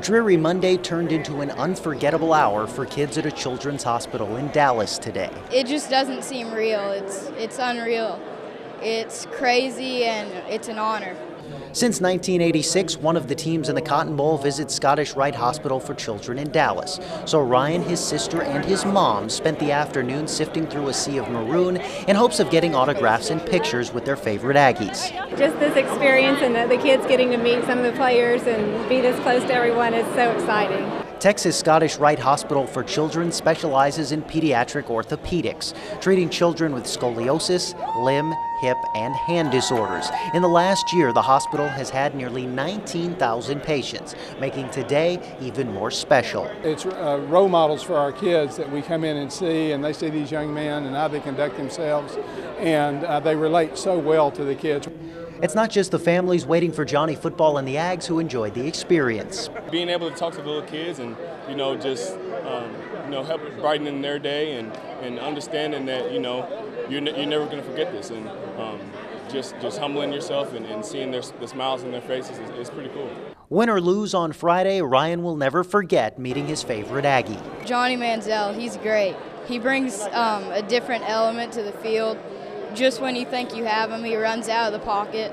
dreary Monday turned into an unforgettable hour for kids at a children's hospital in Dallas today. It just doesn't seem real. It's it's unreal. It's crazy and it's an honor. Since 1986, one of the teams in the Cotton Bowl visits Scottish Rite Hospital for Children in Dallas. So Ryan, his sister, and his mom spent the afternoon sifting through a sea of maroon in hopes of getting autographs and pictures with their favorite Aggies. Just this experience and the, the kids getting to meet some of the players and be this close to everyone is so exciting. Texas Scottish Rite Hospital for Children specializes in pediatric orthopedics, treating children with scoliosis, limb, hip, and hand disorders. In the last year, the hospital has had nearly 19,000 patients, making today even more special. It's uh, role models for our kids that we come in and see, and they see these young men and how they conduct themselves, and uh, they relate so well to the kids. It's not just the families waiting for Johnny football and the Ags who enjoyed the experience. Being able to talk to the little kids and, you know, just, um, you know, help brightening their day and, and understanding that, you know, you're, you're never going to forget this. And um, just, just humbling yourself and, and seeing their, the smiles on their faces is, is pretty cool. Win or lose on Friday, Ryan will never forget meeting his favorite Aggie. Johnny Manziel, he's great. He brings um, a different element to the field just when you think you have him, he runs out of the pocket.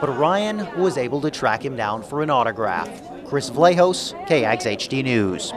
But Ryan was able to track him down for an autograph. Chris Vlahos, KAGS HD News.